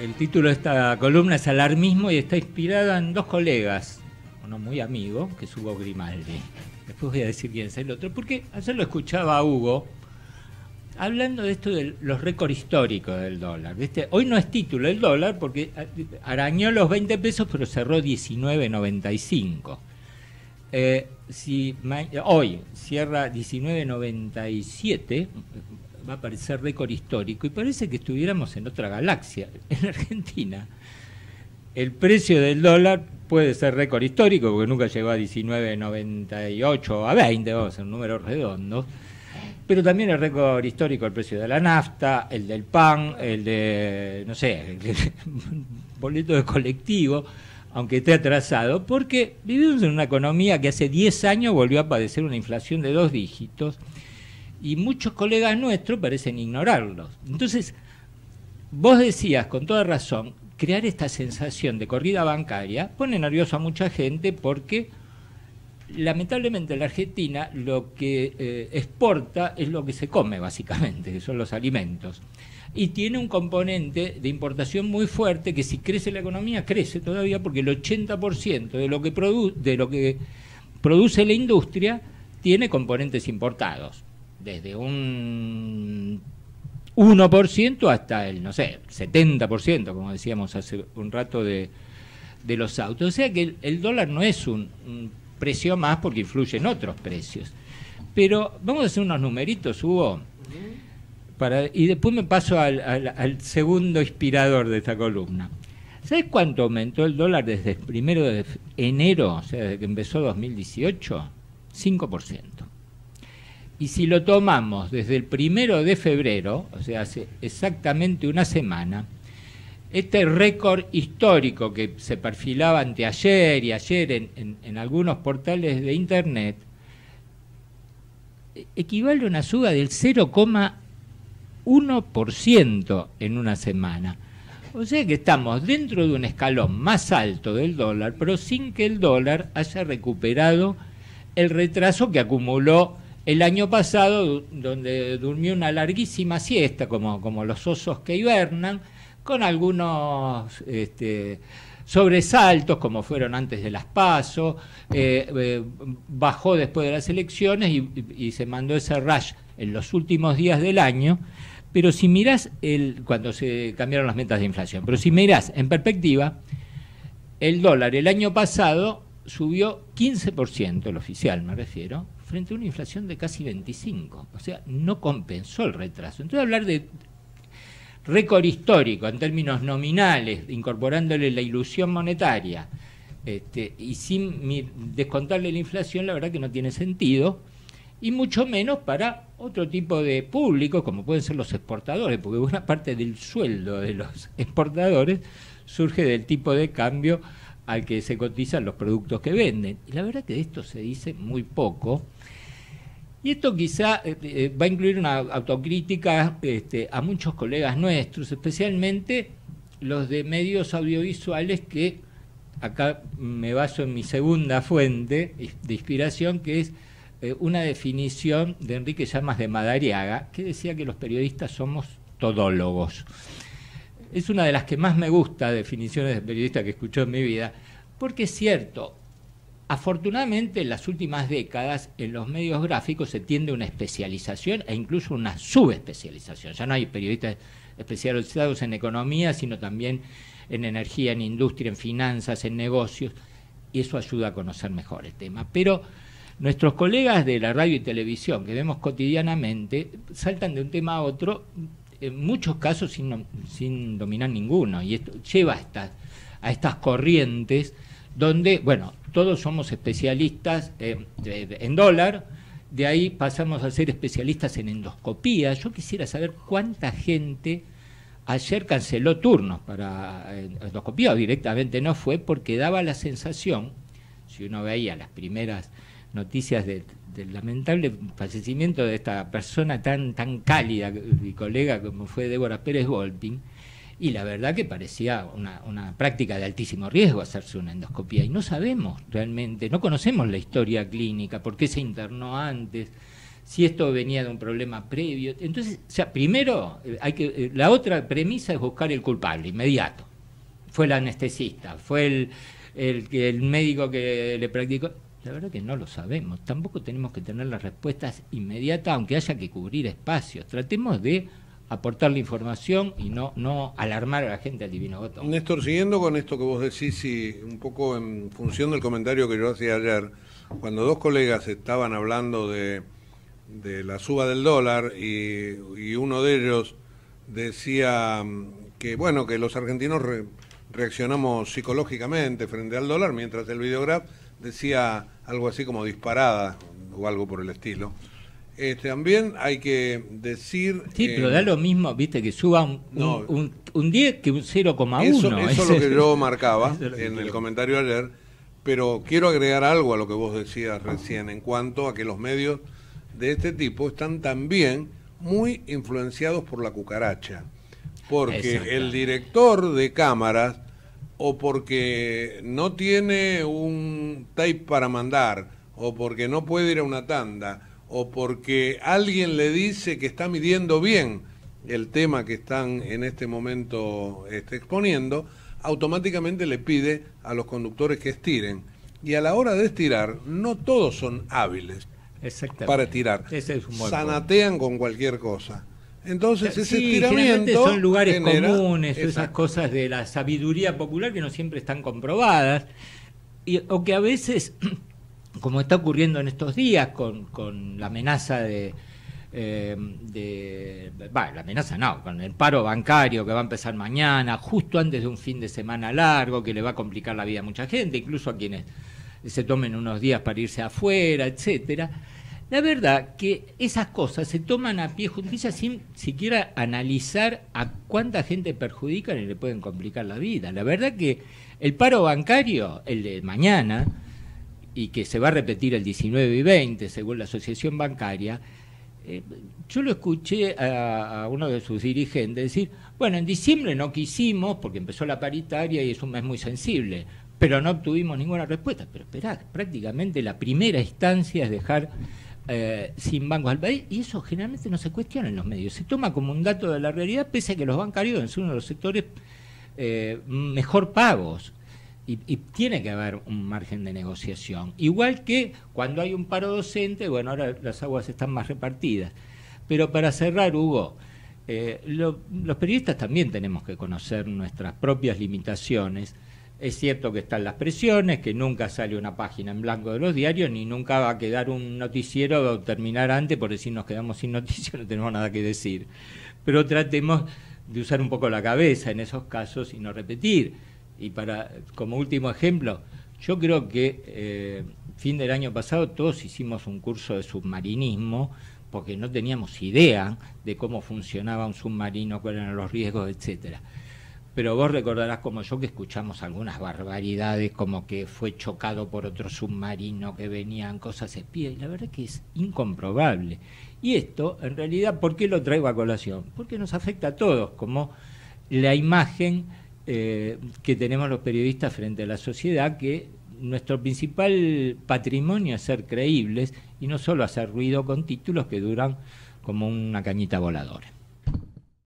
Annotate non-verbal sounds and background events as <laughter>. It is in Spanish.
el título de esta columna es Alarmismo y está inspirada en dos colegas, uno muy amigo, que es Hugo Grimaldi. Después voy a decir quién es el otro, porque ayer lo escuchaba Hugo hablando de esto de los récords históricos del dólar. ¿viste? Hoy no es título el dólar porque arañó los 20 pesos, pero cerró 19.95. Eh, hoy cierra 19.97, va a parecer récord histórico y parece que estuviéramos en otra galaxia, <laughs> en Argentina. El precio del dólar puede ser récord histórico porque nunca llegó a 19.98 a 20, vamos a hacer números redondos. Pero también el récord histórico el precio de la nafta, el del pan, el de, no sé, el <laughs> boleto de colectivo, aunque esté atrasado, porque vivimos en una economía que hace 10 años volvió a padecer una inflación de dos dígitos y muchos colegas nuestros parecen ignorarlos. Entonces, vos decías con toda razón, crear esta sensación de corrida bancaria pone nervioso a mucha gente porque lamentablemente la Argentina lo que eh, exporta es lo que se come básicamente, que son los alimentos. Y tiene un componente de importación muy fuerte que si crece la economía, crece todavía porque el 80% de lo que, de lo que produce la industria tiene componentes importados desde un 1% hasta el, no sé, 70%, como decíamos hace un rato, de, de los autos. O sea que el, dólar no es un, precio más porque influye en otros precios. Pero vamos a hacer unos numeritos, Hugo. Para, y después me paso al, al, segundo inspirador de esta columna. ¿Sabes cuánto aumentó el dólar desde el primero de enero, o sea, desde que empezó 2018? 5%. Y si lo tomamos desde el primero de febrero, o sea, hace exactamente una semana, este récord histórico que se perfilaba anteayer y ayer en, algunos portales de Internet, equivale a una suba del 0,1% en una semana. O sea que estamos dentro de un escalón más alto del dólar, pero sin que el dólar haya recuperado el retraso que acumuló el año pasado, donde durmió una larguísima siesta, como, los osos que hibernan, con algunos este, sobresaltos, como fueron antes de las PASO, eh, eh, bajó después de las elecciones y, se mandó ese rush en los últimos días del año. Pero si miras, el, cuando se cambiaron las metas de inflación, pero si miras en perspectiva, el dólar el año pasado subió 15%, el oficial me refiero, frente a una inflación de casi 25. O sea, no compensó el retraso. Entonces hablar de récord histórico en términos nominales, incorporándole la ilusión monetaria este, y sin descontarle la inflación, la verdad que no tiene sentido, y mucho menos para otro tipo de público, como pueden ser los exportadores, porque buena parte del sueldo de los <laughs> exportadores surge del tipo de cambio al que se cotizan los productos que venden. Y la verdad que de esto se dice muy poco. Y esto quizá eh, eh, va a incluir una autocrítica este, a muchos colegas nuestros, especialmente los de medios audiovisuales que acá me baso en mi segunda fuente de inspiración, que es eh, una definición de Enrique Llamas de Madariaga, que decía que los periodistas somos todólogos es una de las que más me gusta, definiciones de periodista que escuchó en mi vida, porque es cierto, afortunadamente en las últimas décadas en los medios gráficos se tiende una especialización e incluso una subespecialización. Ya no hay periodistas especializados en economía, sino también en energía, en industria, en finanzas, en negocios, y eso ayuda a conocer mejor el tema. Pero nuestros colegas de la radio y televisión que vemos cotidianamente saltan de un tema a otro en muchos casos sin, dominar ninguno. Y esto lleva a estas, a estas corrientes donde, bueno, todos somos especialistas eh, en dólar, de ahí pasamos a ser especialistas en endoscopía. Yo quisiera saber cuánta gente ayer canceló turnos para eh, endoscopía o directamente no fue porque daba la sensación, si uno veía las primeras noticias de, del lamentable fallecimiento de esta persona tan, tan cálida y colega como fue Débora Pérez Volpin, y la verdad que parecía una, una, práctica de altísimo riesgo hacerse una endoscopía. Y no sabemos realmente, no conocemos la historia clínica, por qué se internó antes, si esto venía de un problema previo. Entonces, o sea, primero, eh, hay que, eh, la otra premisa es buscar el culpable, inmediato. Fue el anestesista, fue el, el, el médico que le practicó. La verdad que no lo sabemos. Tampoco tenemos que tener las respuestas inmediatas, aunque haya que cubrir espacios. Tratemos de aportar la información y no, no alarmar a la gente al divino voto. Néstor, siguiendo con esto que vos decís y un poco en función del comentario que yo hacía ayer, cuando dos colegas estaban hablando de de la suba del dólar y, uno de ellos decía mm, que bueno que los argentinos reaccionamos psicológicamente frente al dólar mientras el videograf decía algo así como disparada o algo por el estilo. Este, también hay que decir sí pero da lo mismo viste que suba un, un, 10 que un 0,1 eso, eso <laughs> es lo que yo marcaba en el comentario ayer pero quiero agregar algo a lo que vos decías recién en cuanto a que los medios de este tipo están también muy influenciados por la cucaracha, porque el director de cámaras o porque no tiene un tape para mandar, o porque no puede ir a una tanda, o porque alguien le dice que está midiendo bien el tema que están en este momento este, exponiendo, automáticamente le pide a los conductores que estiren. Y a la hora de estirar, no todos son hábiles para tirar. Sanatean con cualquier cosa. Entonces ese estiramiento son lugares comunes, esas cosas de la sabiduría popular que no siempre están comprobadas y, o que a veces, <clears throat> como está ocurriendo en estos días con, con la amenaza de, eh, de la amenaza no, con el paro bancario que va a empezar mañana, justo antes de un fin de semana largo que le va a complicar la vida a mucha gente, incluso a quienes se tomen unos días para irse afuera, etcétera. La verdad que esas cosas se toman a pie justicia sin siquiera analizar a cuánta gente perjudican y le pueden complicar la vida. La verdad que el paro bancario, el de mañana, y que se va a repetir el 19 y 20 según la Asociación Bancaria, eh, yo lo escuché a, uno de sus dirigentes decir, bueno, en diciembre no quisimos porque empezó la paritaria y es un mes muy sensible, pero no obtuvimos ninguna respuesta. Pero esperá, prácticamente la primera instancia es dejar eh, sin bancos al país y eso generalmente no se cuestiona en los medios. Se toma como un dato de la realidad, pese a que los bancarios son uno de los sectores eh, mejor pagos. Y, tiene que haber un margen de negociación. Igual que cuando hay un paro docente, bueno, ahora las aguas están más repartidas. Pero para cerrar, Hugo, eh, los periodistas también tenemos que conocer nuestras propias limitaciones es cierto que están las presiones, que nunca sale una página en blanco de los diarios, ni nunca va a quedar un noticiero o terminar antes, por decir nos quedamos sin noticias, <laughs> no tenemos nada que decir. Pero tratemos de usar un poco la cabeza en esos casos y no repetir. Y para, como último ejemplo, yo creo que eh, fin del año pasado todos hicimos un curso de submarinismo porque no teníamos idea de cómo funcionaba un submarino, cuáles eran los riesgos, etcétera pero vos recordarás como yo que escuchamos algunas barbaridades como que fue chocado por otro submarino, que venían cosas espías, y la verdad que es incomprobable. Y esto, en realidad, ¿por qué lo traigo a colación? Porque nos afecta a todos, como la imagen eh, que tenemos los periodistas frente a la sociedad, que nuestro principal patrimonio es ser creíbles y no solo hacer ruido con títulos que duran como una cañita voladora.